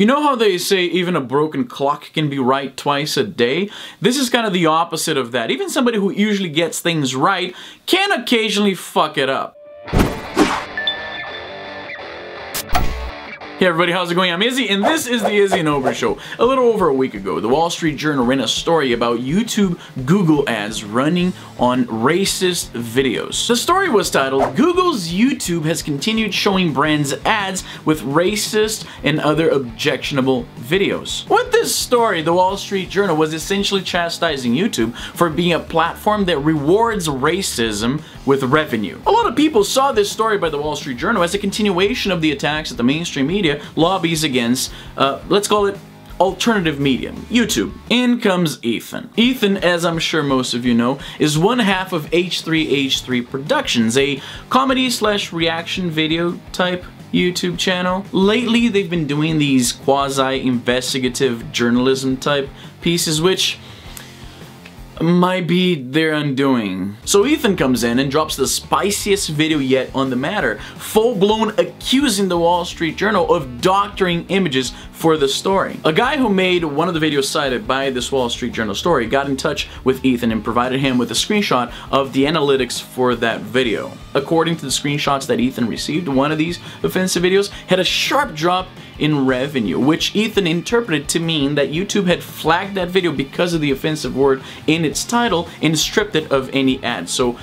You know how they say even a broken clock can be right twice a day? This is kind of the opposite of that. Even somebody who usually gets things right can occasionally fuck it up. Hey everybody, how's it going? I'm Izzy, and this is the Izzy Nobre Show. A little over a week ago, the Wall Street Journal ran a story about YouTube Google ads running on racist videos. The story was titled, Google's YouTube has continued showing brands ads with racist and other objectionable videos. With this story, the Wall Street Journal was essentially chastising YouTube for being a platform that rewards racism with revenue. A lot of people saw this story by the Wall Street Journal as a continuation of the attacks at the mainstream media lobbies against, uh, let's call it alternative medium, YouTube. In comes Ethan. Ethan, as I'm sure most of you know, is one half of H3H3 Productions, a comedy slash reaction video type YouTube channel. Lately, they've been doing these quasi-investigative journalism type pieces, which might be their undoing. So Ethan comes in and drops the spiciest video yet on the matter, full-blown accusing the Wall Street Journal of doctoring images for the story. A guy who made one of the videos cited by this Wall Street Journal story got in touch with Ethan and provided him with a screenshot of the analytics for that video. According to the screenshots that Ethan received, one of these offensive videos had a sharp drop in revenue, which Ethan interpreted to mean that YouTube had flagged that video because of the offensive word in its title and stripped it of any ads. So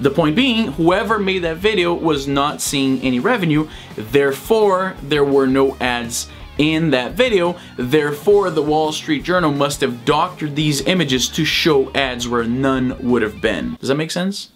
the point being, whoever made that video was not seeing any revenue, therefore there were no ads in that video. Therefore, the Wall Street Journal must have doctored these images to show ads where none would have been. Does that make sense?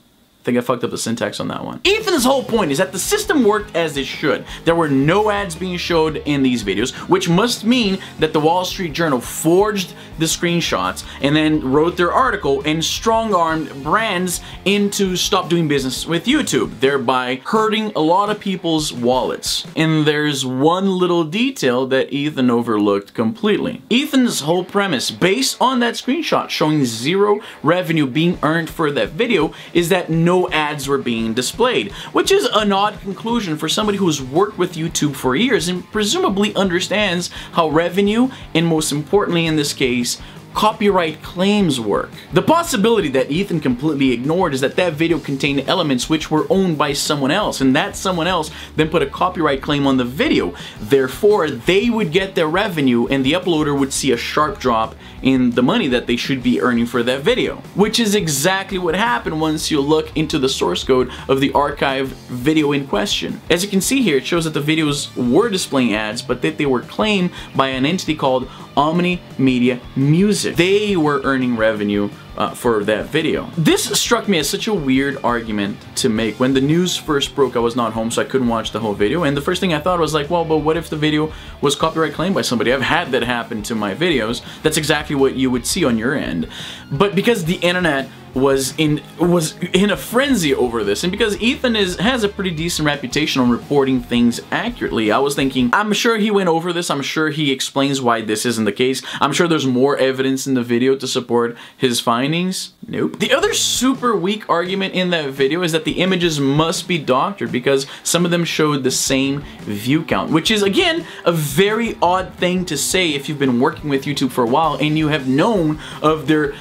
Think I fucked up the syntax on that one. Ethan's whole point is that the system worked as it should. There were no ads being showed in these videos, which must mean that the Wall Street Journal forged the screenshots and then wrote their article and strong-armed brands into stop doing business with YouTube, thereby hurting a lot of people's wallets. And there's one little detail that Ethan overlooked completely. Ethan's whole premise, based on that screenshot showing zero revenue being earned for that video, is that no no ads were being displayed, which is an odd conclusion for somebody who's worked with YouTube for years and presumably understands how revenue, and most importantly in this case, copyright claims work. The possibility that Ethan completely ignored is that that video contained elements which were owned by someone else and that someone else then put a copyright claim on the video. Therefore, they would get their revenue and the uploader would see a sharp drop in the money that they should be earning for that video. Which is exactly what happened once you look into the source code of the archive video in question. As you can see here, it shows that the videos were displaying ads, but that they were claimed by an entity called Omnia Media Music. They were earning revenue uh, for that video. This struck me as such a weird argument to make. When the news first broke, I was not home, so I couldn't watch the whole video. And the first thing I thought was like, well, but what if the video was copyright claimed by somebody? I've had that happen to my videos. That's exactly what you would see on your end. But because the internet was in was in a frenzy over this. And because Ethan is has a pretty decent reputation on reporting things accurately I was thinking I'm sure he went over this. I'm sure he explains why this isn't the case. I'm sure there's more evidence in the video to support his findings. Nope. The other super weak argument in that video is that the images must be doctored because some of them showed the same view count which is again a very odd thing to say if you've been working with YouTube for a while and you have known of their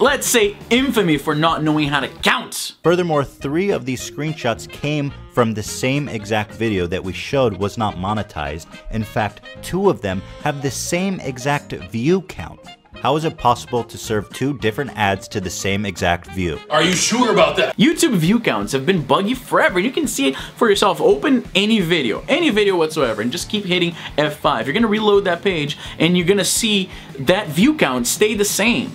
let's say, infamy for not knowing how to count. Furthermore, three of these screenshots came from the same exact video that we showed was not monetized. In fact, two of them have the same exact view count. How is it possible to serve two different ads to the same exact view? Are you sure about that? YouTube view counts have been buggy forever. You can see it for yourself. Open any video, any video whatsoever, and just keep hitting F5. You're gonna reload that page, and you're gonna see that view count stay the same.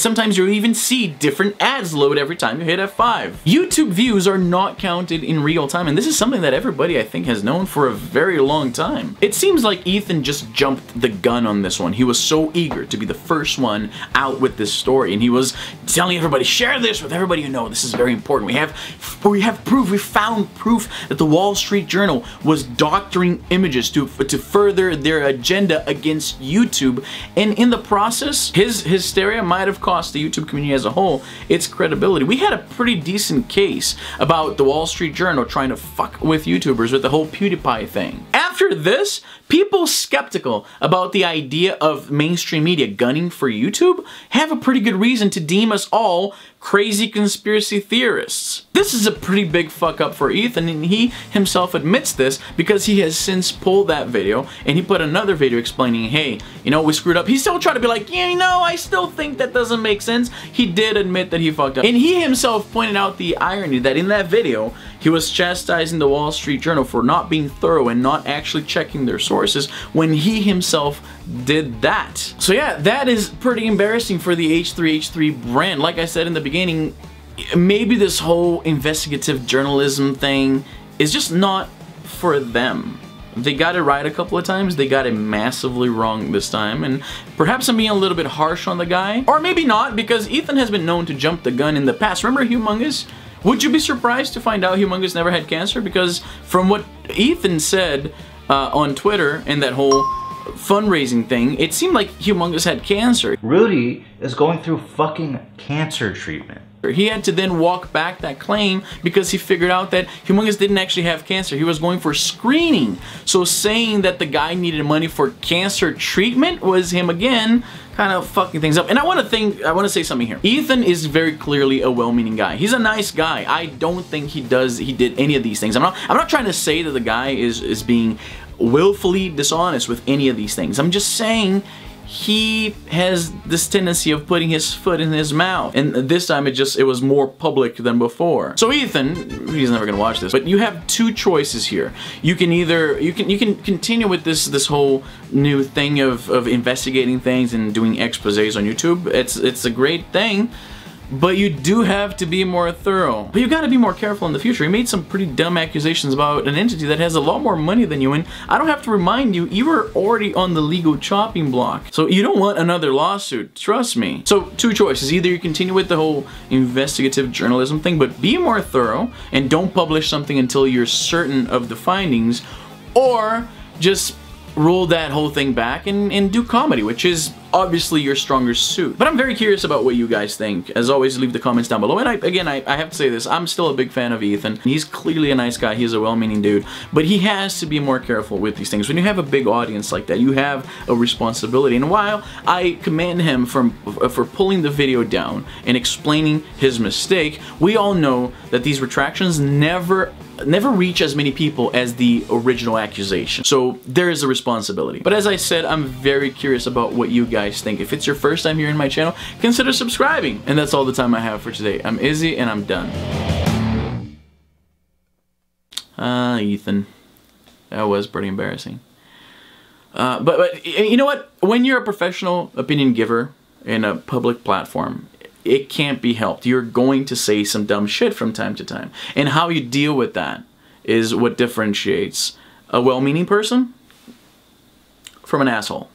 And sometimes you'll even see different ads load every time you hit F5. YouTube views are not counted in real time, and this is something that everybody I think has known for a very long time. It seems like Ethan just jumped the gun on this one. He was so eager to be the first one out with this story, and he was telling everybody, share this with everybody you know. This is very important. We have, we have proof, we found proof that the Wall Street Journal was doctoring images to, to further their agenda against YouTube, and in the process, his hysteria might have cost the YouTube community as a whole its credibility. We had a pretty decent case about the Wall Street Journal trying to fuck with YouTubers with the whole PewDiePie thing. After this, people skeptical about the idea of mainstream media gunning for YouTube have a pretty good reason to deem us all crazy conspiracy theorists. This is a pretty big fuck up for Ethan and he himself admits this because he has since pulled that video and he put another video explaining, hey, you know, we screwed up. He still tried to be like, yeah, you know, I still think that doesn't make sense. He did admit that he fucked up. And he himself pointed out the irony that in that video, he was chastising the Wall Street Journal for not being thorough and not actually checking their sources when he himself did that. So yeah, that is pretty embarrassing for the H3H3 brand. Like I said in the beginning, maybe this whole investigative journalism thing is just not for them. They got it right a couple of times, they got it massively wrong this time, and perhaps I'm being a little bit harsh on the guy. Or maybe not, because Ethan has been known to jump the gun in the past. Remember Humongous? Would you be surprised to find out Humongous never had cancer? Because from what Ethan said uh, on Twitter and that whole fundraising thing, it seemed like Humongous had cancer. Rudy is going through fucking cancer treatment. He had to then walk back that claim because he figured out that Humongous didn't actually have cancer. He was going for screening. So saying that the guy needed money for cancer treatment was him again kind of fucking things up. And I want to think, I want to say something here. Ethan is very clearly a well-meaning guy. He's a nice guy. I don't think he does, he did any of these things. I'm not, I'm not trying to say that the guy is, is being willfully dishonest with any of these things. I'm just saying he has this tendency of putting his foot in his mouth. And this time it just, it was more public than before. So Ethan, he's never gonna watch this, but you have two choices here. You can either, you can you can continue with this this whole new thing of, of investigating things and doing exposés on YouTube. It's, it's a great thing but you do have to be more thorough. But you gotta be more careful in the future. He made some pretty dumb accusations about an entity that has a lot more money than you, and I don't have to remind you, you were already on the legal chopping block. So you don't want another lawsuit, trust me. So two choices, either you continue with the whole investigative journalism thing, but be more thorough and don't publish something until you're certain of the findings, or just roll that whole thing back and, and do comedy, which is obviously your stronger suit. But I'm very curious about what you guys think. As always, leave the comments down below. And I, again, I, I have to say this, I'm still a big fan of Ethan. He's clearly a nice guy, he's a well-meaning dude, but he has to be more careful with these things. When you have a big audience like that, you have a responsibility. And while I commend him from, uh, for pulling the video down and explaining his mistake, we all know that these retractions never never reach as many people as the original accusation. So there is a responsibility. But as I said, I'm very curious about what you guys think. If it's your first time here in my channel, consider subscribing. And that's all the time I have for today. I'm Izzy and I'm done. Ah, uh, Ethan. That was pretty embarrassing. Uh, but, but you know what? When you're a professional opinion giver in a public platform, it can't be helped. You're going to say some dumb shit from time to time. And how you deal with that is what differentiates a well-meaning person from an asshole.